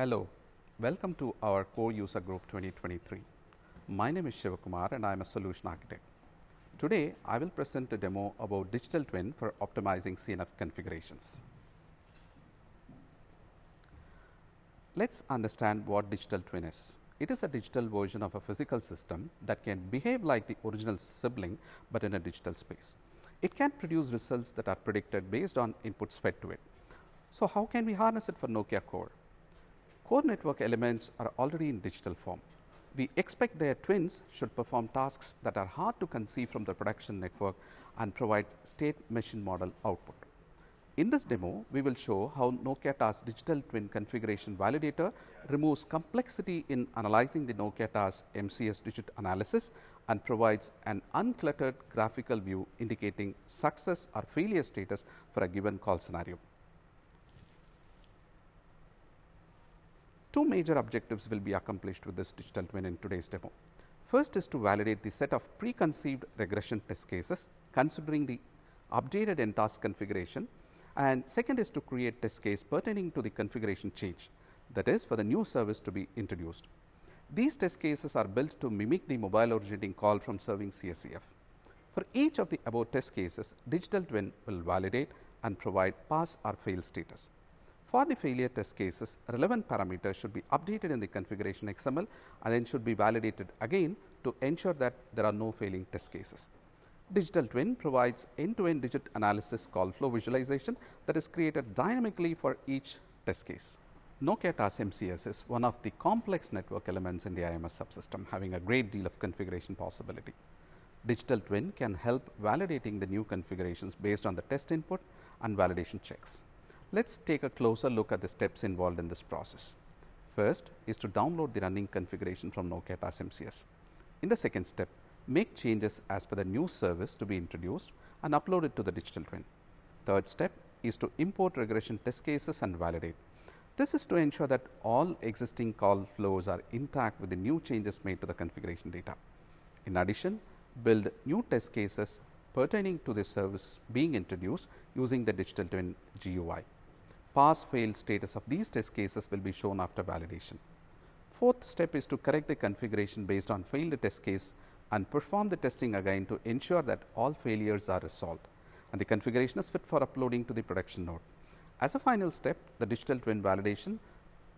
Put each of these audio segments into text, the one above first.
Hello, welcome to our core user group 2023. My name is Shivakumar and I am a solution architect. Today, I will present a demo about digital twin for optimizing CNF configurations. Let's understand what digital twin is. It is a digital version of a physical system that can behave like the original sibling, but in a digital space. It can produce results that are predicted based on inputs fed to it. So, how can we harness it for Nokia Core? Core network elements are already in digital form. We expect their twins should perform tasks that are hard to conceive from the production network and provide state machine model output. In this demo, we will show how Nokia TAS digital twin configuration validator removes complexity in analyzing the Nokia TAS MCS digit analysis and provides an uncluttered graphical view indicating success or failure status for a given call scenario. Two major objectives will be accomplished with this digital twin in today's demo. First is to validate the set of preconceived regression test cases considering the updated NTAS configuration and second is to create test case pertaining to the configuration change that is for the new service to be introduced. These test cases are built to mimic the mobile originating call from serving CSCF. For each of the above test cases, digital twin will validate and provide pass or fail status. For the failure test cases, relevant parameters should be updated in the configuration XML and then should be validated again to ensure that there are no failing test cases. Digital twin provides end-to-end digit analysis call flow visualization that is created dynamically for each test case. Nokia TAS MCS is one of the complex network elements in the IMS subsystem having a great deal of configuration possibility. Digital twin can help validating the new configurations based on the test input and validation checks. Let us take a closer look at the steps involved in this process. First is to download the running configuration from Nokia TAS MCS. In the second step, make changes as per the new service to be introduced and upload it to the digital twin. Third step is to import regression test cases and validate. This is to ensure that all existing call flows are intact with the new changes made to the configuration data. In addition, build new test cases pertaining to the service being introduced using the digital twin GUI pass fail status of these test cases will be shown after validation. Fourth step is to correct the configuration based on failed test case and perform the testing again to ensure that all failures are resolved and the configuration is fit for uploading to the production node. As a final step, the digital twin validation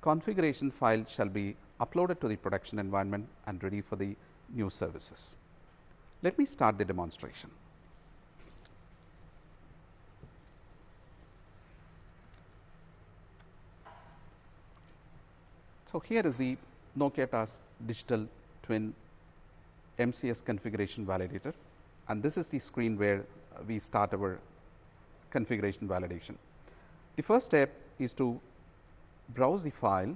configuration file shall be uploaded to the production environment and ready for the new services. Let me start the demonstration. So, here is the Nokia TAS digital twin MCS configuration validator and this is the screen where uh, we start our configuration validation. The first step is to browse the file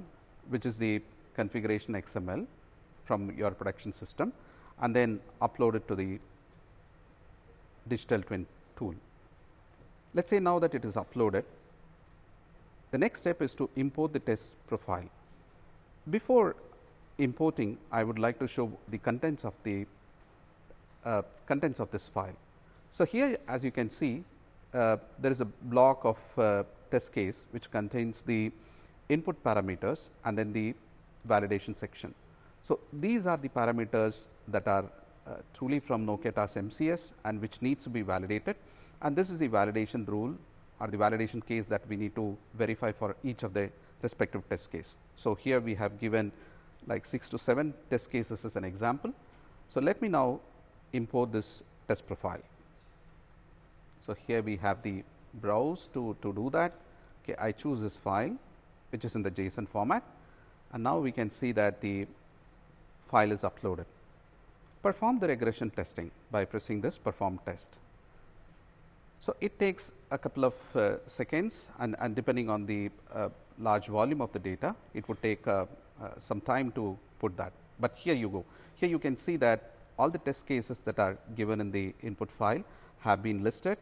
which is the configuration XML from your production system and then upload it to the digital twin tool. Let us say now that it is uploaded, the next step is to import the test profile before importing, I would like to show the contents of the uh, contents of this file. So, here as you can see uh, there is a block of uh, test case which contains the input parameters and then the validation section. So, these are the parameters that are uh, truly from Nokia TAS MCS and which needs to be validated and this is the validation rule or the validation case that we need to verify for each of the respective test case. So, here we have given like 6 to 7 test cases as an example. So, let me now import this test profile. So, here we have the browse to, to do that. Okay, I choose this file which is in the JSON format and now we can see that the file is uploaded. Perform the regression testing by pressing this perform test. So, it takes a couple of uh, seconds and, and depending on the uh, large volume of the data, it would take uh, uh, some time to put that. But here you go. Here you can see that all the test cases that are given in the input file have been listed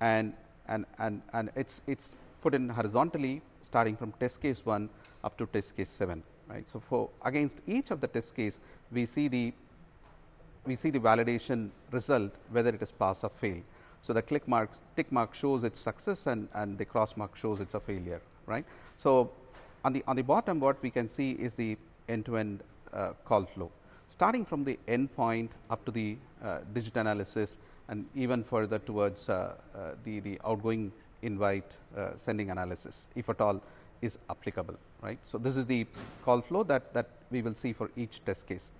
and and and and it's it's put in horizontally starting from test case 1 up to test case 7 right so for against each of the test case we see the we see the validation result whether it is pass or fail so the click marks tick mark shows its success and and the cross mark shows it's a failure right. So, On the, on the bottom what we can see is the end to end uh, call flow starting from the endpoint up to the uh, digit analysis and even further towards uh, uh, the, the outgoing invite uh, sending analysis if at all is applicable right. So, this is the call flow that, that we will see for each test case.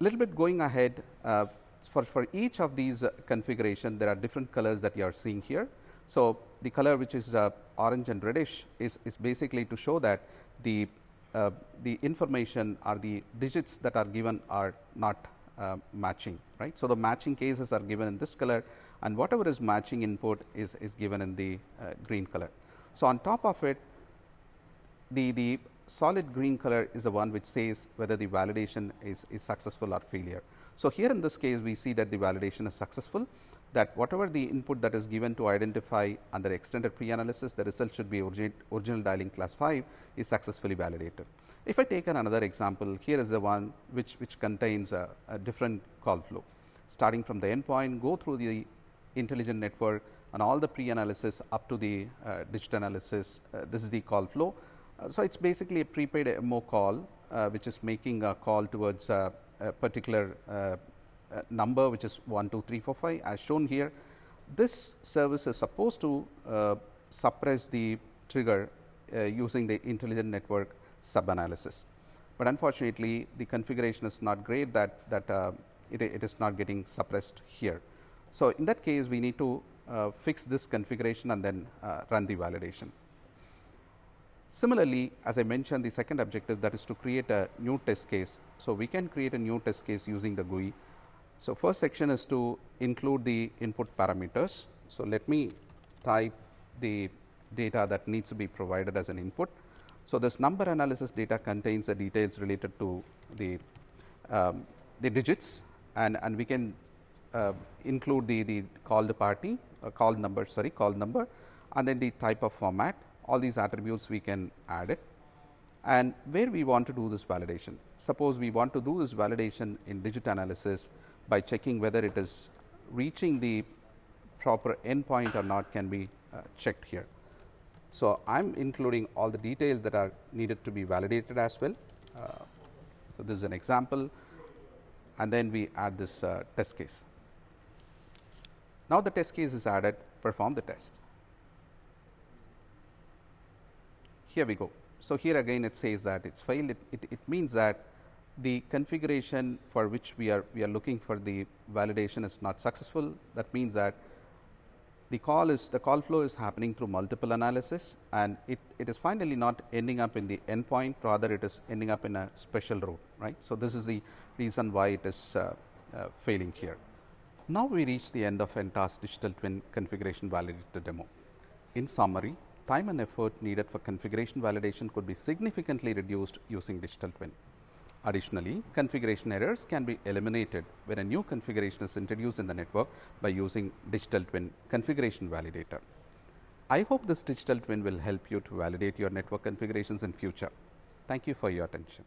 A Little bit going ahead uh, for, for each of these uh, configuration there are different colors that you are seeing here. So, the color which is orange and reddish is, is basically to show that the uh, the information or the digits that are given are not uh, matching right. So, the matching cases are given in this color and whatever is matching input is, is given in the uh, green color. So, on top of it the, the solid green color is the one which says whether the validation is, is successful or failure. So, here in this case we see that the validation is successful that whatever the input that is given to identify under extended pre-analysis, the result should be original, dialing class 5 is successfully validated. If I take an another example, here is the one which, which contains a, a different call flow. Starting from the endpoint, go through the intelligent network and all the pre-analysis up to the uh, digit analysis, uh, this is the call flow. Uh, so, it is basically a prepaid MO call, uh, which is making a call towards a particular uh, uh, number which is 1, 2, 3, 4, 5 as shown here. This service is supposed to uh, suppress the trigger uh, using the intelligent network sub analysis, but unfortunately the configuration is not great that, that uh, it, it is not getting suppressed here. So, in that case we need to uh, fix this configuration and then run the validation. Similarly, as I mentioned the second objective that is to create a new test case. So, we can create a new test case using the GUI so, first section is to include the input parameters. So, let me type the data that needs to be provided as an input. So, this number analysis data contains the details related to the, um, the digits and, and we can uh, include the, the called party, uh, called number sorry called number and then the type of format all these attributes we can add it and where we want to do this validation. Suppose we want to do this validation in digit analysis by checking whether it is reaching the proper endpoint or not can be uh, checked here. So, I am including all the details that are needed to be validated as well. Uh, so, this is an example and then we add this uh, test case. Now, the test case is added perform the test. Here we go. So, here again it says that it is failed it, it, it means that the configuration for which we are we are looking for the validation is not successful. That means that the call is the call flow is happening through multiple analysis and it, it is finally not ending up in the endpoint rather it is ending up in a special route right. So, this is the reason why it is uh, uh, failing here. Now, we reach the end of NTAS digital twin configuration validator demo. In summary, time and effort needed for configuration validation could be significantly reduced using digital twin. Additionally, configuration errors can be eliminated when a new configuration is introduced in the network by using digital twin configuration validator. I hope this digital twin will help you to validate your network configurations in future. Thank you for your attention.